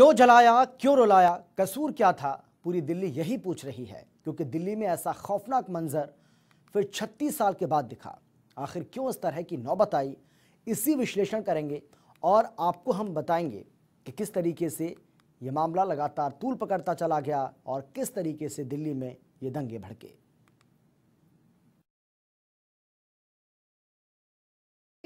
क्यों जलाया, क्यों रुलाया, कसूर क्या था? पूरी दिल्ली यही पूछ रही है, क्योंकि दिल्ली में ऐसा खौफनाक मंजर फिर 36 साल के बाद दिखा। आखिर क्यों इस तरह की नौबत आई? इसी विश्लेषण करेंगे और आपको हम बताएँगे कि किस तरीके से ये मामला लगातार तूल पकड़ता चला गया और किस तरीके से दिल्ली में ये दंगे भड़के।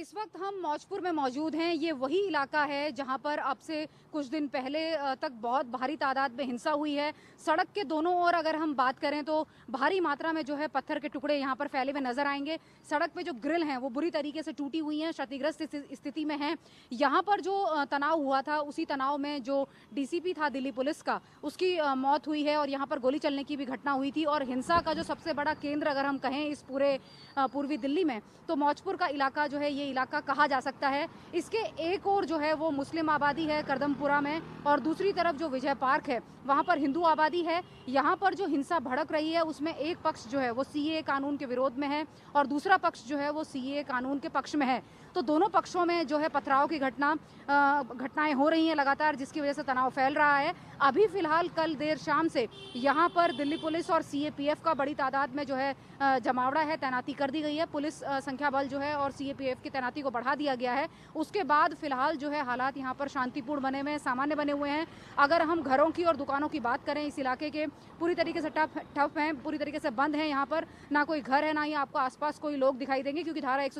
इस वक्त हम मौजपुर में मौजूद हैं। ये वही इलाका है जहाँ पर अब से कुछ दिन पहले तक बहुत भारी तादाद में हिंसा हुई है। सड़क के दोनों ओर अगर हम बात करें तो भारी मात्रा में जो है पत्थर के टुकड़े यहाँ पर फैले हुए नज़र आएँगे। सड़क पे जो ग्रिल हैं, वो बुरी तरीके से टूटी हुई हैं, क्षतिग्रस्त स्थिति में हैं। यहाँ पर जो तनाव हुआ था, उसी तनाव में जो डीसीपी था दिल्ली पुलिस का, उसकी मौत हुई है और यहाँ पर गोली चलने की भी घटना हुई थी और हिंसा का जो सबसे बड़ा केंद्र अगर हम कहें इस पूरे पूर्वी दिल्ली में तो मौजपुर का इलाका जो है ये इलाका कहा जा सकता है। इसके एक और जो है वो मुस्लिम आबादी है करदमपुरा में और दूसरी तरफ़ जो विजय पार्क है, वहाँ पर हिंदू आबादी है। यहाँ पर जो हिंसा भड़क रही है, उसमें एक पक्ष जो है वो सी कानून के विरोध में है और दूसरा पक्ष जो है वो सी कानून के पक्ष में है। तो दोनों पक्षों में जो है पथराव की घटना घटनाएँ हो रही हैं लगातार, जिसकी वजह से तनाव फैल रहा है। अभी फ़िलहाल कल देर शाम से यहाँ पर दिल्ली पुलिस और सीएपीएफ का बड़ी तादाद में जो है जमावड़ा है, तैनाती कर दी गई है। पुलिस संख्या बल जो है और सीएपीएफ की को बढ़ा दिया गया है। उसके बाद फ़िलहाल जो है हालात यहाँ पर शांतिपूर्ण बने हुए हैं, सामान्य बने हुए हैं। अगर हम घरों की और दुकानों की बात करें, इस इलाके के पूरी तरीके से टफ ठप हैं, पूरी तरीके से बंद है यहाँ पर। ना कोई घर है, ना ही आपको आसपास कोई लोग दिखाई देंगे, क्योंकि धारा एक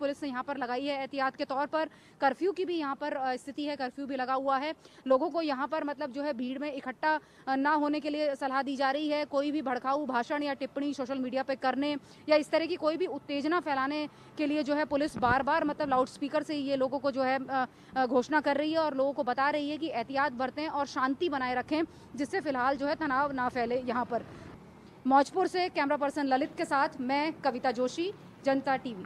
पुलिस ने यहाँ पर लगाई है एहतियात के तौर पर। कर्फ्यू की भी यहाँ पर स्थिति है, कर्फ्यू भी लगा हुआ है। लोगों को यहाँ पर मतलब जो है भीड़ में इकट्ठा ना होने के लिए सलाह दी जा रही है। कोई भी भड़काऊ भाषण या टिप्पणी सोशल मीडिया पर करने या इस तरह की कोई भी उत्तेजना फैलाने के लिए जो है पुलिस बार बार मतलब लाउड स्पीकर से ये लोगों को जो है घोषणा कर रही है और लोगों को बता रही है कि एहतियात बरतें और शांति बनाए रखें, जिससे फ़िलहाल जो है तनाव ना फैले यहाँ पर। मौजपुर से कैमरा पर्सन ललित के साथ मैं कविता जोशी, जनता टीवी।